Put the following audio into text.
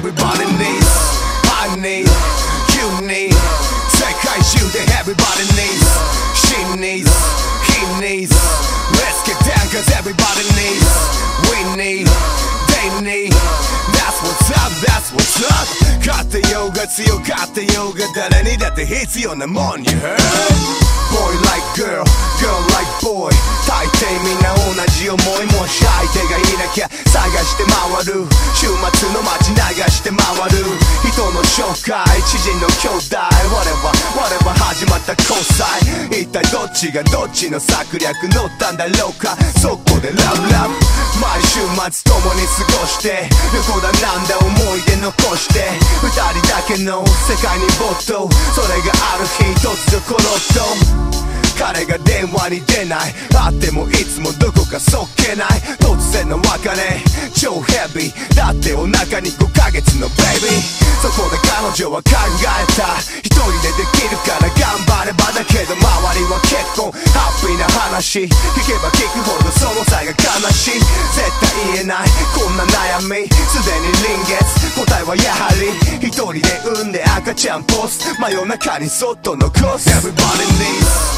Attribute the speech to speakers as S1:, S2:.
S1: Everybody needs I need You need 世界中で Everybody needs She needs He needs Let's get down cause everybody needs We need They need That's what's up That's what's up 勝ってようが強かってようが誰にだって必要なもん You heard? Boy like girl Girl like boy 大抵みんな同じ思いもし相手がいなきゃ探して回る週末の街流して回る人の紹介 知人の兄弟。Whatever Whatever 始まった交際。一体どっちがどっちの策略乗ったんだろうか。そこでラブラブ。毎週末共に過ごして。旅行だなんだ思い出残して。二人だけの世界に没頭。それがある日突如コロッと彼が電話に出ない。会ってもいつもどこかそっけない。突然の別れ。超ヘビー。だってお腹に5ヶ月のベイビー。そこで彼女は考えた。一人でできるから頑張ればだけど周りは結構ハッピーな話。聞けば聞くほどその際が悲しい。絶対言えない。こんな悩みすでに臨月。答えはやはり一人で産んで赤ちゃんポス真夜中にそっと残す Everybody needs